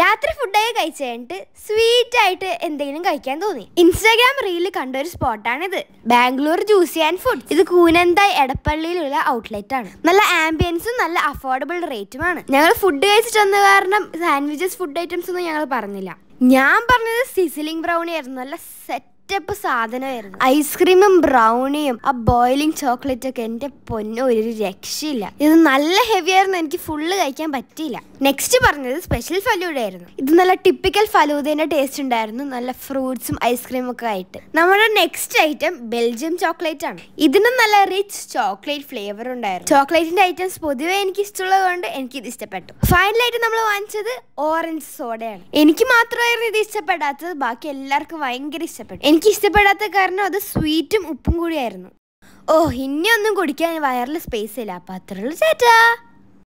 രാത്രി ഫുഡൊക്കെ കഴിച്ച് കഴിഞ്ഞിട്ട് സ്വീറ്റ് ആയിട്ട് എന്തെങ്കിലും കഴിക്കാൻ തോന്നി. ഇൻസ്റ്റാഗ്രാം റീലിൽ കണ്ട ഒരു സ്പോട്ടാണിത് ബാംഗ്ലൂർ ജ്യൂസി ആൻഡ് ഫുഡ് ഇത് കൂനന്തായ് എടപ്പള്ളിയിലുള്ള ഔട്ട്ലെറ്റ് ആണ്. നല്ല ആംബിയൻസും നല്ല അഫോർഡബിൾ റേറ്റുമാണ് ഞങ്ങൾ ഫുഡ് കഴിച്ചിട്ട് വന്ന കാരണം സാൻഡ്വിച്ചസ് ഫുഡ് ഐറ്റംസ് ഒന്നും ഞങ്ങൾ പറഞ്ഞില്ല. ഞാൻ പറഞ്ഞത് സിസിലിംഗ് ബ്രൗണി ആയിരുന്നു. നല്ല സെറ്റപ്പ് സാധനമായിരുന്നു. ഐസ്ക്രീമും ബ്രൗണിയും ആ ബോയിലിംഗ് ചോക്ലേറ്റ് ഒക്കെ എന്റെ പൊന്ന് ഒരു രക്ഷയില്ല. ഇത് നല്ല ഹെവി ആയിരുന്നു എനിക്ക് ഫുള്ള് കഴിക്കാൻ പറ്റിയില്ല. നെക്സ്റ്റ് പറഞ്ഞത് സ്പെഷ്യൽ ഫലൂഡ ആയിരുന്നു. ഇത് നല്ല ടിപ്പിക്കൽ ഫലൂദേന്റെ ടേസ്റ്റ് ഉണ്ടായിരുന്നു നല്ല ഫ്രൂട്ട്സും ഐസ്ക്രീമും ഒക്കെ ആയിട്ട്. നമ്മുടെ നെക്സ്റ്റ് ഐറ്റം ബെൽജിയം ചോക്ലേറ്റ് ആണ്. ഇതിനും നല്ല റിച്ച് ചോക്ലേറ്റ് ഫ്ലേവർ ഉണ്ടായിരുന്നു. ചോക്ലേറ്റിന്റെ ഐറ്റംസ് പൊതുവേ എനിക്ക് ഇഷ്ടമുള്ളത് കൊണ്ട് എനിക്ക് ഇത് ഇഷ്ടപ്പെട്ടു ഫൈനലായിട്ട് നമ്മൾ വാങ്ങിച്ചത് ഓറഞ്ച് സോഡയാണ് എനിക്ക് മാത്രമായിരുന്നു ഇത് ഇഷ്ടപ്പെടാത്തത് ബാക്കി എല്ലാവർക്കും ഭയങ്കര ഇഷ്ടപ്പെട്ടു. എനിക്ക് ഇഷ്ടപ്പെടാത്ത കാരണം അത് സ്വീറ്റും ഉപ്പും കൂടിയായിരുന്നു. ഓ ഇനി ഒന്നും കുടിക്കാൻ വയറിൽ സ്പേസ് ഇല്ല. അപ്പൊ അത്രയുള്ളൂ ചേട്ടാ.